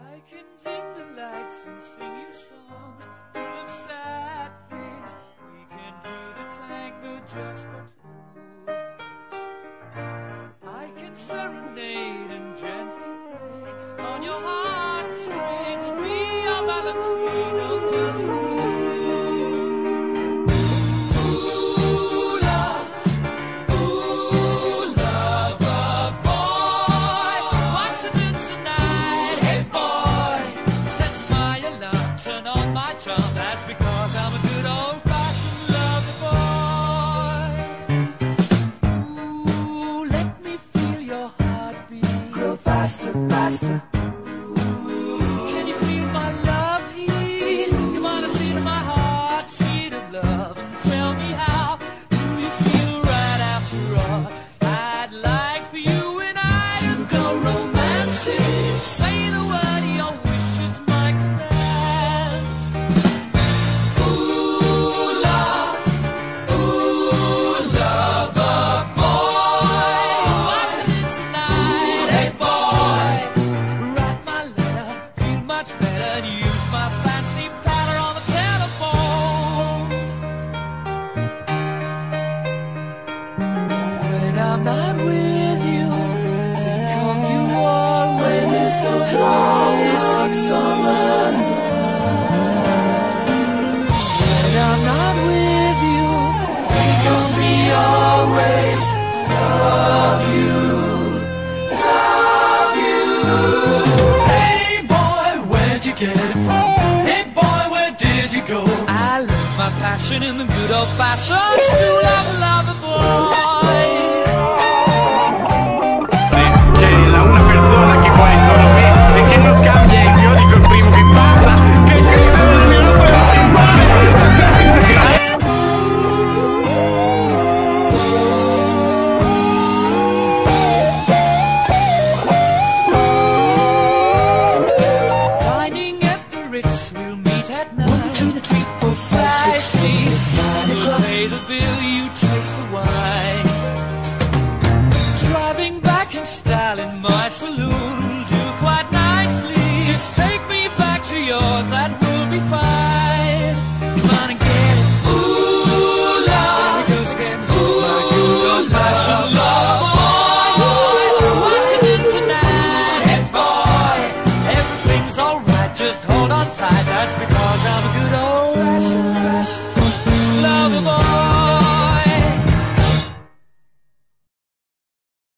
I can dim the lights and sing you songs full of sad things. We can do the tango just for two. I can serenade and gently play on your heartstrings. Faster, faster. Much better, use my fancy patter on the telephone. When I'm not with you, think of you always. Lonely summer. When I'm not with you, think of me always. Love you, love you. Boy, you get it from? Hey boy, where did you go? I learned my passion in the good old fashioned school of lover boys.